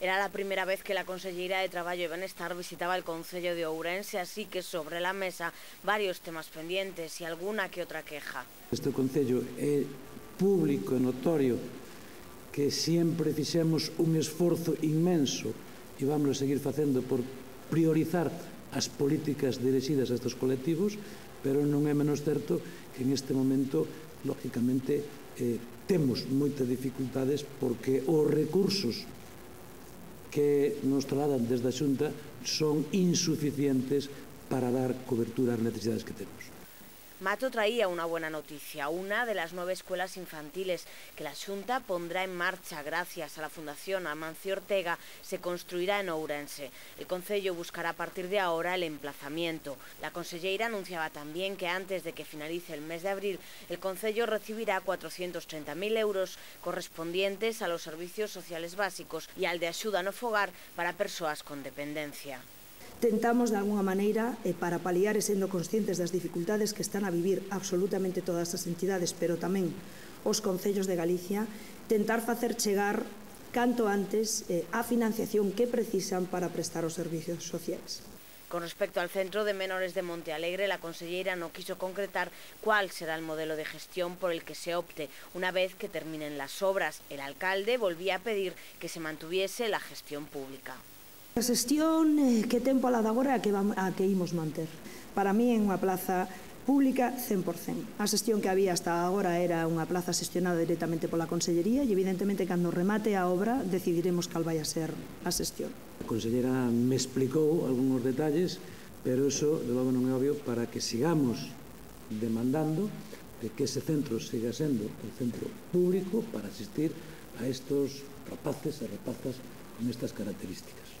Era a primeira vez que a Conselleira de Traballo e Benestar visitaba el Concello de Ourense, así que sobre la mesa varios temas pendientes e alguna que outra queja. Este Concello é público e notorio que sempre fixemos un esforzo inmenso e vamos a seguir facendo por priorizar as políticas dirixidas a estes colectivos, pero non é menos certo que en este momento, lógicamente, eh, temos moitas dificultades porque os recursos que nos trasladan desde a Xunta son insuficientes para dar cobertura ás necesidades que temos. Mato traía una buena noticia, una de las nueve escuelas infantiles que la Junta pondrá en marcha gracias a la Fundación Amancio Ortega se construirá en Ourense. El Concello buscará a partir de ahora el emplazamiento. La conselleira anunciaba también que antes de que finalice el mes de abril, el Concello recibirá 430.000 euros correspondientes a los servicios sociales básicos y al de ayuda no fogar para persoas con dependencia Tentamos, de alguna maneira, eh, para paliar e sendo conscientes das dificultades que están a vivir absolutamente todas as entidades, pero tamén os concellos de Galicia, tentar facer chegar canto antes eh, a financiación que precisan para prestar os servicios sociais. Con respecto al Centro de Menores de Montealegre, la consellera no quiso concretar cuál será el modelo de gestión por el que se opte una vez que terminen las obras. El alcalde volvía a pedir que se mantuviese la gestión pública. A xestión eh, que tempo a la da agora a que, vamos, a que imos manter. Para mí é unha plaza pública 100%. A xestión que había hasta agora era unha plaza xestionada directamente pola Consellería e evidentemente cando remate a obra decidiremos cal vai a ser a xestión. A consellera me explicou algúns detalles, pero eso de logo non é obvio para que sigamos demandando de que ese centro siga sendo un centro público para asistir a estos rapaces e rapazas con estas características.